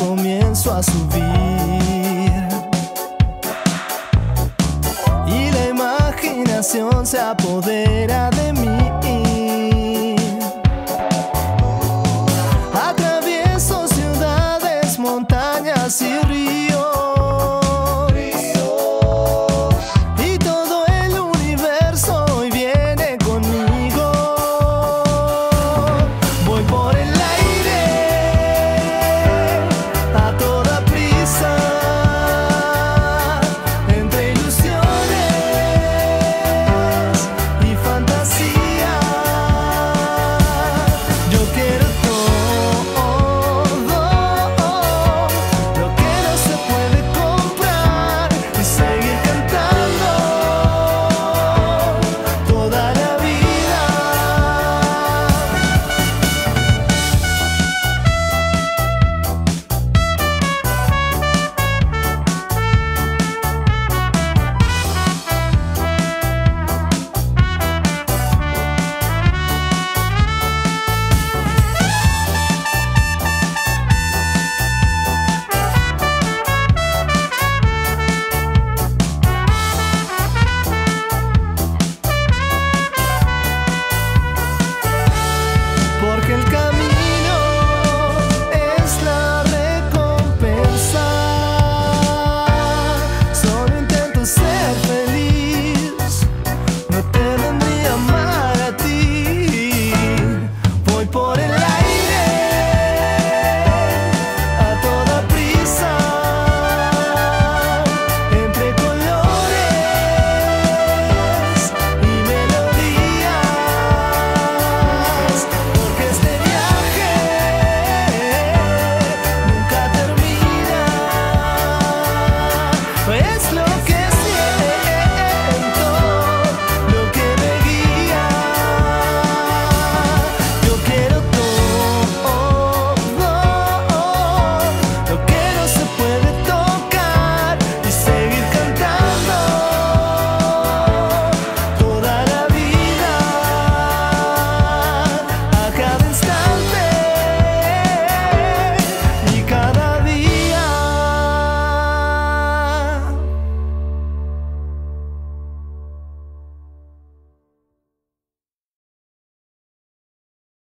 comienzo a subir. Y la imaginación se apodera de mí.